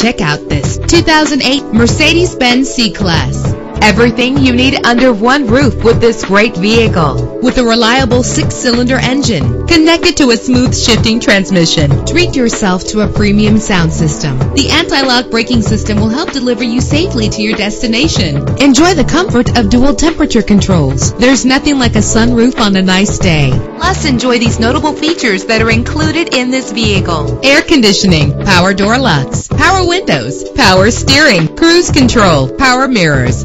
Check out this 2008 Mercedes-Benz C-Class. Everything you need under one roof with this great vehicle. With a reliable six-cylinder engine connected to a smooth shifting transmission. Treat yourself to a premium sound system. The anti-lock braking system will help deliver you safely to your destination. Enjoy the comfort of dual temperature controls. There's nothing like a sunroof on a nice day. Plus, enjoy these notable features that are included in this vehicle. Air conditioning, power door locks, power windows, power steering, cruise control, power mirrors,